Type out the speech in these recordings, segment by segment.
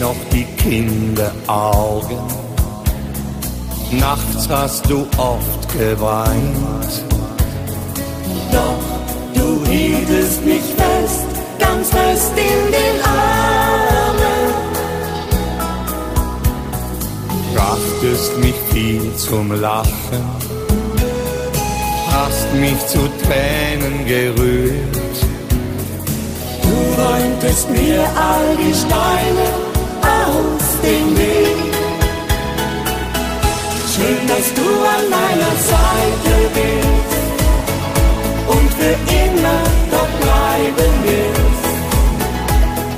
noch die Kinderaugen. Nachts hast du oft geweint. Doch du hieltest mich fest, ganz fest in den Armen. Brachtest mich viel zum Lachen, hast mich zu Tränen gerührt. Räumtest mir all die Steine aus dem Weg. Schön, dass du an meiner Seite bist und für immer dort bleiben wirst.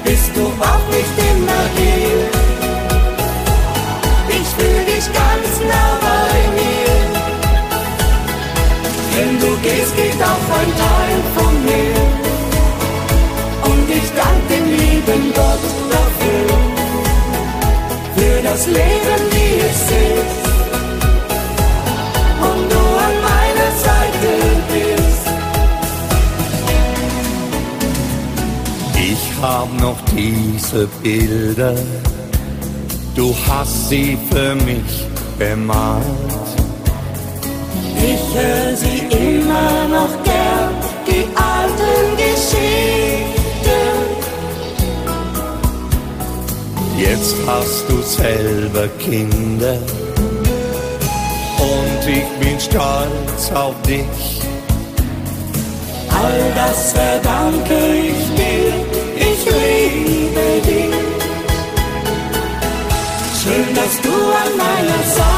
Bist du auch nicht immer hier? Ich fühl dich ganz nah bei mir. Wenn du gehst, geht auch ein Teil von mir. Ich danke dem lieben Gott dafür, für das Leben, wie es ist. Und du an meiner Seite bist. Ich hab noch diese Bilder, du hast sie für mich bemalt. Jetzt hast du selber Kinder und ich bin stolz auf dich. All das verdanke ich dir, ich liebe dich. Schön, dass du an meiner Seite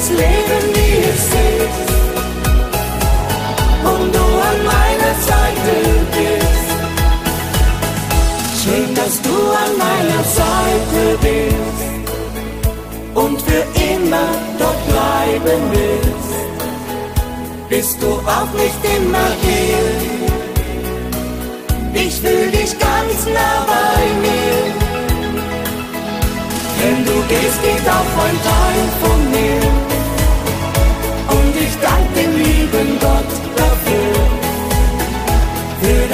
das Leben, wie es ist. Und du an meiner Seite bist. Schön, dass du an meiner Seite bist. Und für immer dort bleiben willst. Bist du auch nicht immer hier? Ich fühl dich ganz nah bei mir. Wenn du gehst, geht auch ein Teil von mir.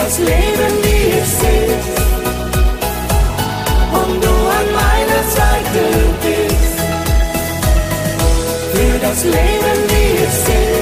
Das Leben, wie es ist. Und du an meiner Seite bist, für das Leben, wie es ist.